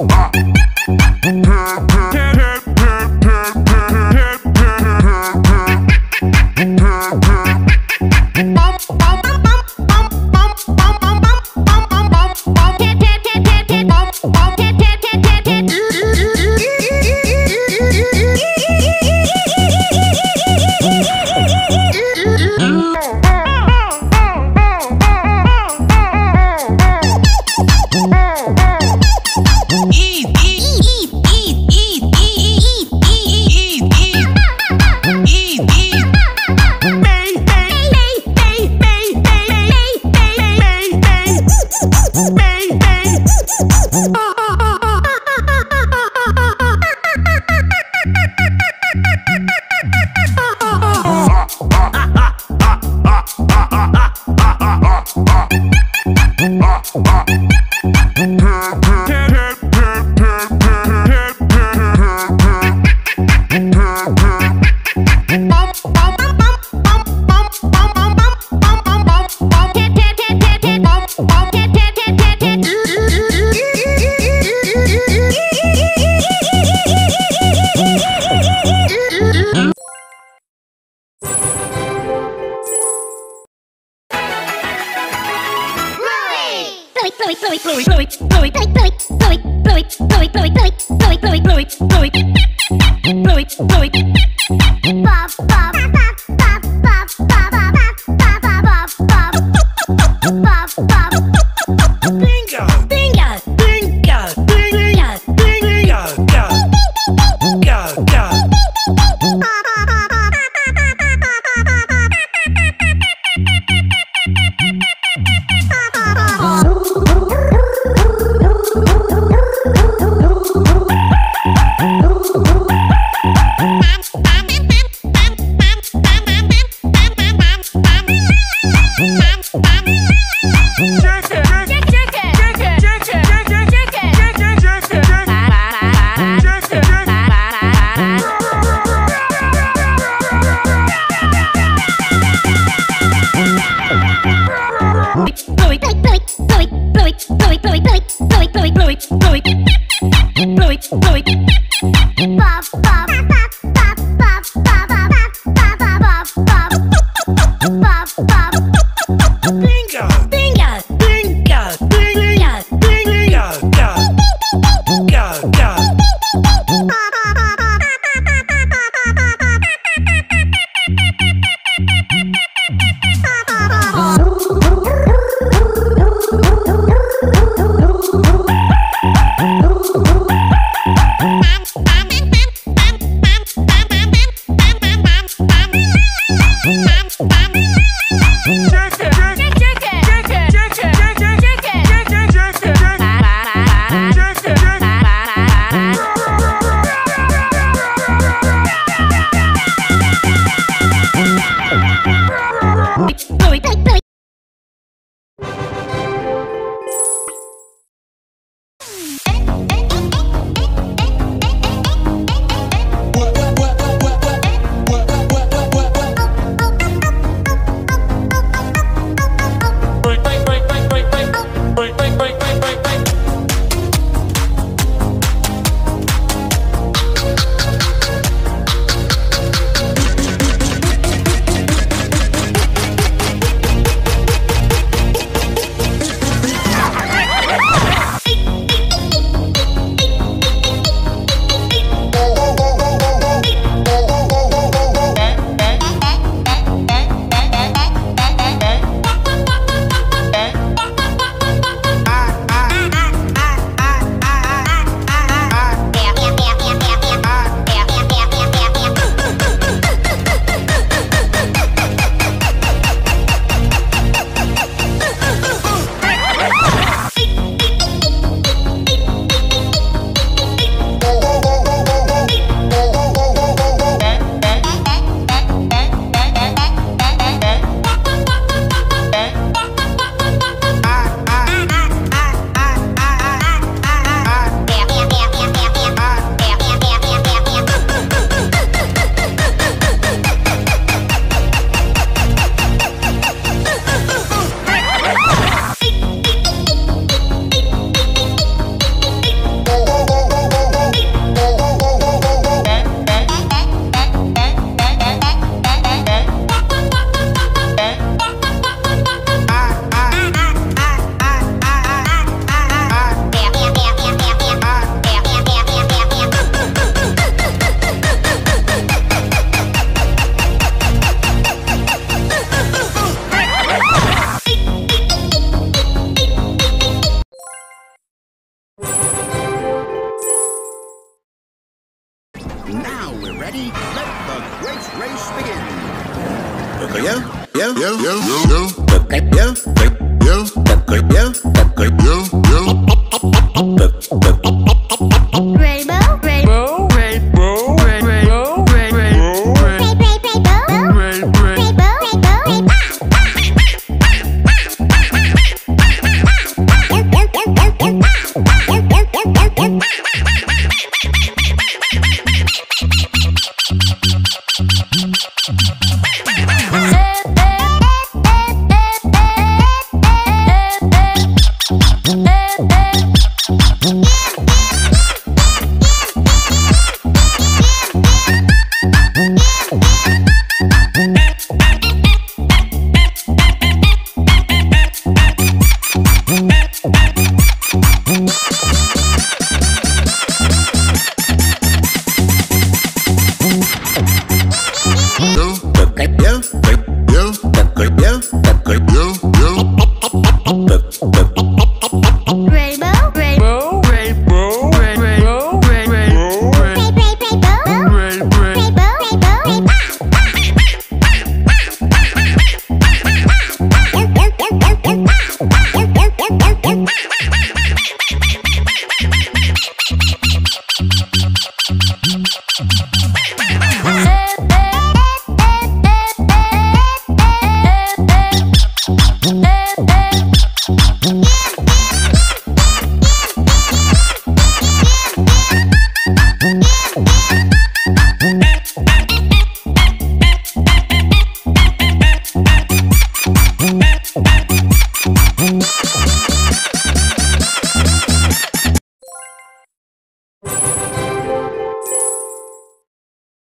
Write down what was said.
wow, wow. Blow it, blow it. Billy, Billy, Billy. ready? Let the great race begin. Yeah, yeah, yeah, yeah, yeah, yeah, yeah, yeah, yeah, yeah, yeah, yeah, yeah, yeah, yeah, yeah, yeah, yeah,